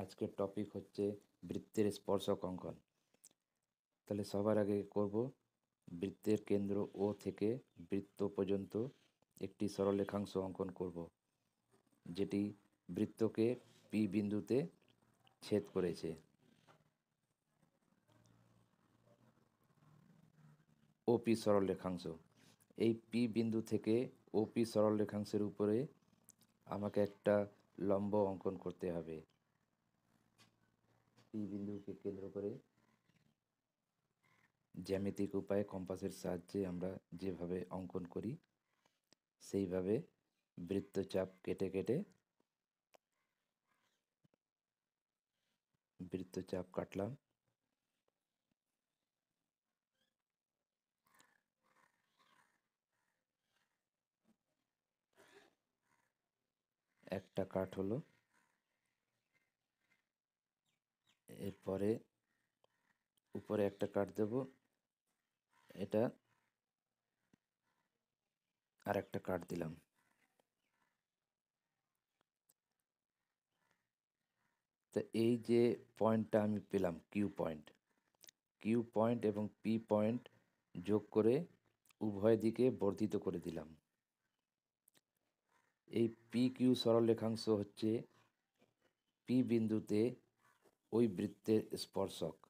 আজকের টপিক হচ্ছে বৃত্তের স্পর্শক অঙ্কন তাহলে সবার আগে করব, বৃত্তের কেন্দ্র ও থেকে বৃত্ত পর্যন্ত একটি সরলরেখাংশ অঙ্কন করব, যেটি বৃত্তকে পি বিন্দুতে ছেদ করেছে। ওপি সরলরেখাংশ। এই পি বিন্দু থেকে ওপি সরলরেখাংশের উপরে আমাকে একটা লম্ব অঙ্কন করতে হবে। পি বিন্দুকে কেন্দ্র করে জ্যামিতিক উপায়ে কম্পাসের সাহায্যে আমরা যেভাবে অঙ্কন করি, সেইভাবে বৃত্তচাপ কেটে কেটে বৃত্তচাপ কাটলাম। একটা কাঠ হলো এরপরে উপরে একটা কাঠ দেব। এটা আর একটা কাঠ দিলাম। তো এই যে পয়েন্টটা আমি পেলাম কিউ পয়েন্ট কিউ পয়েন্ট এবং পি পয়েন্ট যোগ করে উভয় দিকে বর্ধিত করে দিলাম। এই পি কিউ সরল রেখাংশ হচ্ছে পি বিন্দুতে ওই বৃত্তের স্পর্শক।